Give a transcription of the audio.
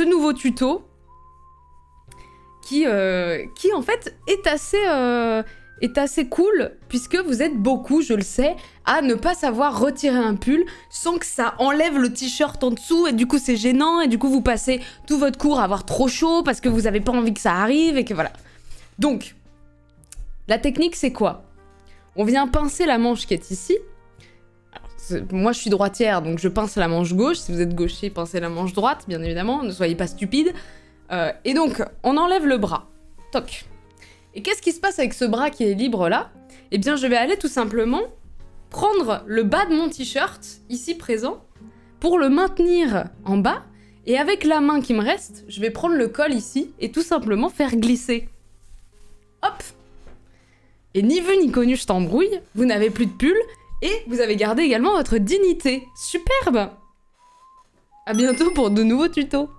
ce nouveau tuto qui, euh, qui en fait est assez, euh, est assez cool puisque vous êtes beaucoup, je le sais, à ne pas savoir retirer un pull sans que ça enlève le t-shirt en dessous et du coup c'est gênant et du coup vous passez tout votre cours à avoir trop chaud parce que vous avez pas envie que ça arrive et que voilà. Donc, la technique c'est quoi? On vient pincer la manche qui est ici. Moi je suis droitière donc je pince la manche gauche. Si vous êtes gaucher, pincez la manche droite bien évidemment. Ne soyez pas stupide. Euh, et donc, on enlève le bras. Toc. Et qu'est-ce qui se passe avec ce bras qui est libre là? Eh bien, je vais aller tout simplement prendre le bas de mon t-shirt, ici présent, pour le maintenir en bas. Et avec la main qui me reste, je vais prendre le col ici et tout simplement faire glisser. Hop Et ni vu ni connu, je t'embrouille, vous n'avez plus de pull et vous avez gardé également votre dignité. Superbe À bientôt pour de nouveaux tutos